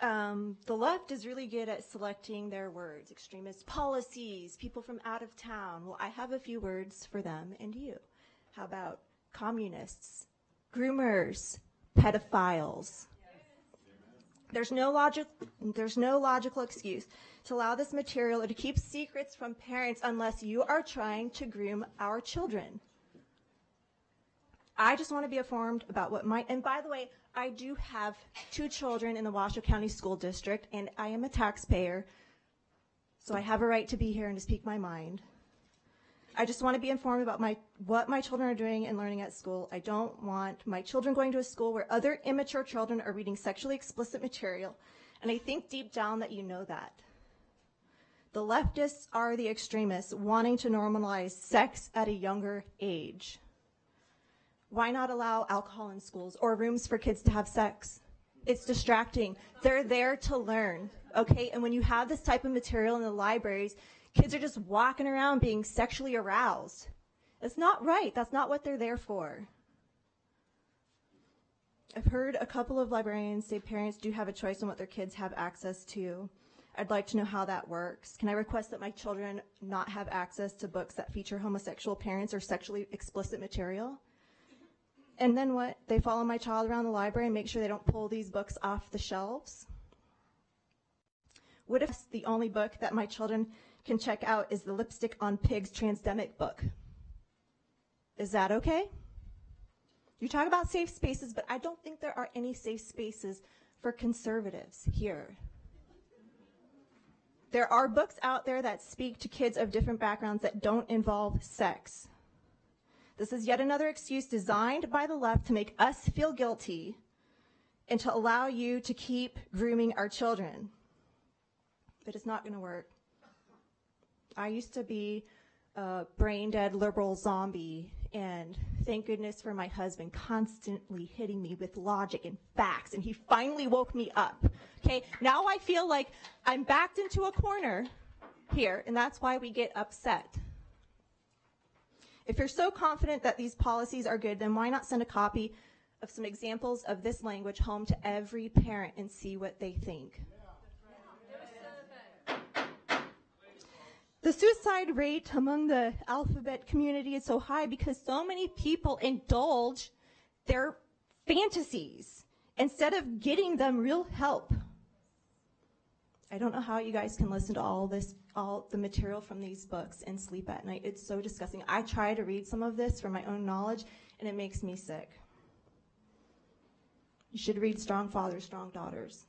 Um, the left is really good at selecting their words extremist policies, people from out of town. Well, I have a few words for them and you. How about communists, groomers, pedophiles? There's no logic, there's no logical excuse to allow this material or to keep secrets from parents unless you are trying to groom our children. I just want to be informed about what might, and by the way, I do have two children in the Washoe County School District, and I am a taxpayer, so I have a right to be here and to speak my mind. I just want to be informed about my, what my children are doing and learning at school. I don't want my children going to a school where other immature children are reading sexually explicit material, and I think deep down that you know that. The leftists are the extremists wanting to normalize sex at a younger age. Why not allow alcohol in schools or rooms for kids to have sex? It's distracting. They're there to learn, okay? And when you have this type of material in the libraries, kids are just walking around being sexually aroused. It's not right. That's not what they're there for. I've heard a couple of librarians say parents do have a choice on what their kids have access to. I'd like to know how that works. Can I request that my children not have access to books that feature homosexual parents or sexually explicit material? And then what? They follow my child around the library and make sure they don't pull these books off the shelves? What if the only book that my children can check out is the Lipstick on Pigs transdemic book? Is that okay? You talk about safe spaces, but I don't think there are any safe spaces for conservatives here. There are books out there that speak to kids of different backgrounds that don't involve sex. This is yet another excuse designed by the left to make us feel guilty and to allow you to keep grooming our children. But it's not going to work. I used to be a brain dead liberal zombie, and thank goodness for my husband constantly hitting me with logic and facts, and he finally woke me up. Okay, now I feel like I'm backed into a corner here, and that's why we get upset. If you're so confident that these policies are good, then why not send a copy of some examples of this language home to every parent and see what they think? The suicide rate among the alphabet community is so high because so many people indulge their fantasies instead of getting them real help. I don't know how you guys can listen to all this, all the material from these books and sleep at night. It's so disgusting. I try to read some of this for my own knowledge, and it makes me sick. You should read Strong Fathers, Strong Daughters.